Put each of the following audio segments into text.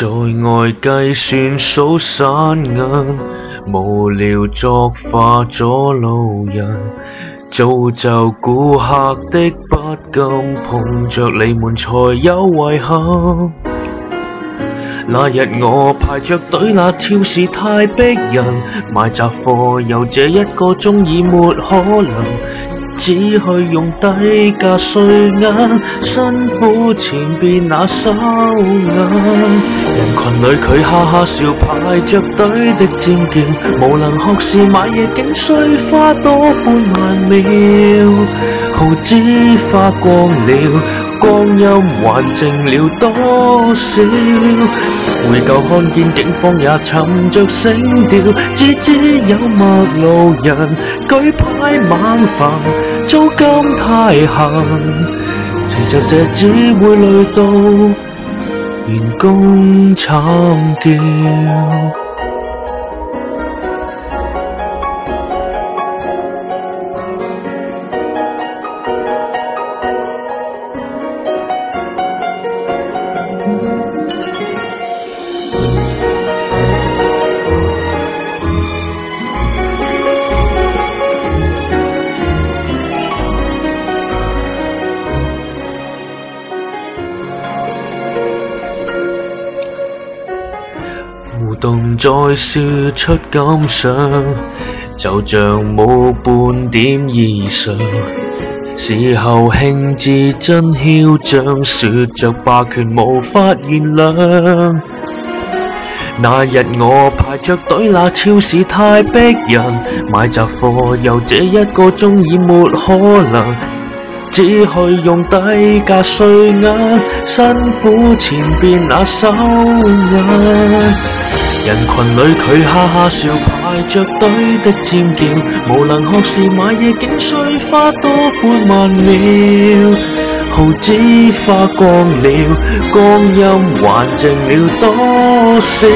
在外計算數散銀，無聊作化咗路人，造就顧客的不甘，碰着你們才有遺憾。那日我排着隊，那超市太逼人，買雜貨有這一個鐘已沒可能。只去用低价碎銀，辛苦前边那收銀。人群里佢哈哈笑，排着队的尖叫，无能学士买嘢竟需花多半万秒，毫子花光了，光陰還剩了多少？回头看見警方也沉着声调，只知有陌路人舉牌猛焚。租金太行，其实这只會累到員工慘叫。動再說出感想，就像冇半點異常。事後興致真囂張，說着霸權無法原諒。那日我排着隊，那超市太逼人，買雜貨又這一個鐘已没可能，只去用低價碎銀，辛苦前边那收銀。人群裏佢哈哈笑，排着隊的尖叫，無能學士買嘢竟需花多半萬秒，毫子花光了，光陰還剩了多少？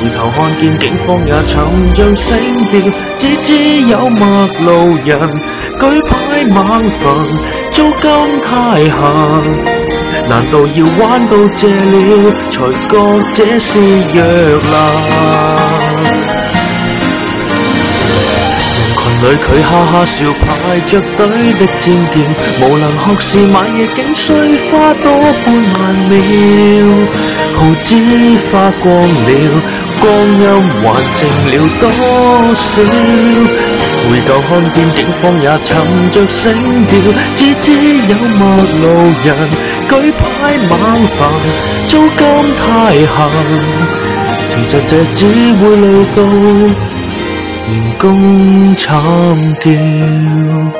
回頭看見警方也沉着聲調，只知有陌路人舉牌猛焚，租金太行。难道要玩到这了，才觉这是弱能？人群里佢哈哈笑，排着队的尖叫，无能學士晚夜竟需花多半萬秒，毫子花光了，光陰還剩了多少？回头看見警方也沉着声调，只知有陌路人舉牌猛焚，租金太行，其實這只會累到員工慘叫。